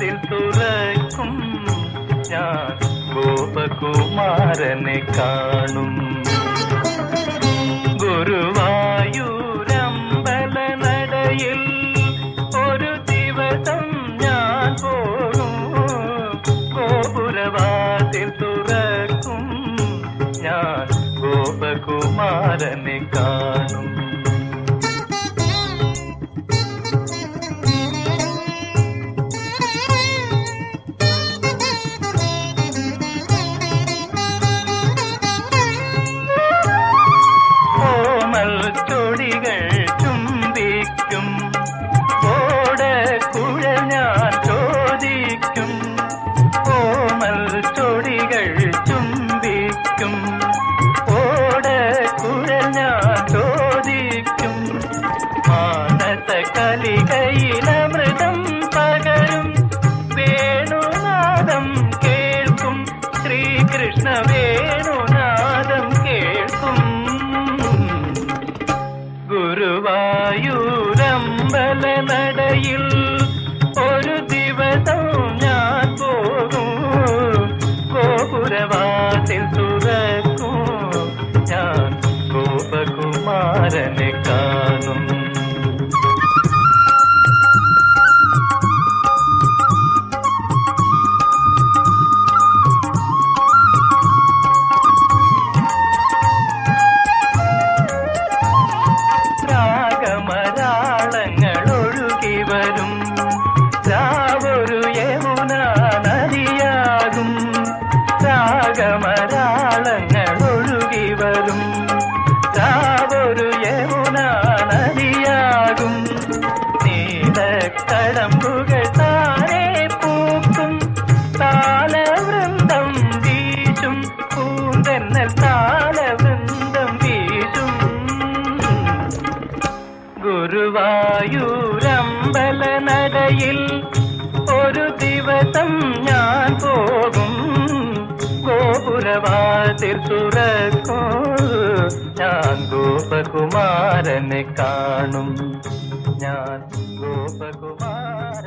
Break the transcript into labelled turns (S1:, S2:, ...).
S1: ഗോപുരവാതിൽ തുറക്കും ഞാൻ ഗോപകുമാരനെ കാണും. ഗുരുവായൂരമ്പല നടയിൽ ഒരു ദിവസം ഞാൻ പോകും ഗോപുരവാതിൽ തുറക്കും ഞാൻ ഗോപകുമാരനെ കാണും. കോമൽ ചൊടികൾ ചുംബിക്കും ഓടക്കുഴ ഞാൻ ചോദിക്കും. കോമൽ ചൊടികൾ ചുംബിക്കും. ഓടക്കുഴ ഞാൻ ചോദിക്കും. മാനസ കലികയിലമൃതം പകരും. വേണുനാദം കേൾക്കും. ശ്രീകൃഷ്ണ വേണുനാദം ഗോപുരവാതിൽ തുറക്കും. ഞാൻ ഗോപകുമാരനെ കാണും. രാഗമരാളങ്ങൾ ഒഴുകി വരും. രാഗമരാളങ്ങൾ ഒഴുകി വരും രാവൊരു യമുന നദിയാകും നീലക്കടമ്പുകൾ താരെ പൂക്കും. താലവൃന്ദം വീശും. പൂന്തന്നൽ താലവൃന്ദം വീശും. ഗുരുവായൂരമ്പല നടയിൽ ഒരു ദിവസം ഞാൻ പോകും ഗോപുരവാതിൽ തുറക്കും ഞാൻ ഗോപകുമാരനെ കാണും. ഞാൻ ഗോപകുമാർ